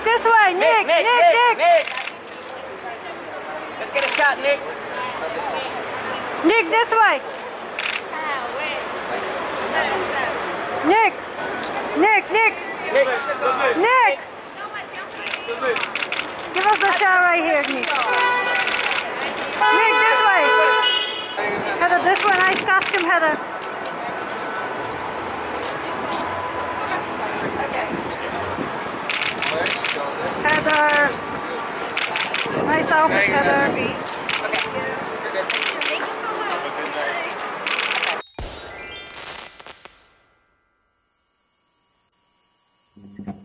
Nick, Nick, Nick, Nick. Nick. Let's get a shot, Nick. Nick, this way. Nick. Nick, Nick, Nick. Nick. Give us a shot right here, Nick. Nick, this way. Heather, this way. Nice costume, Heather. Thank Heather. You. Okay. Thank you so much.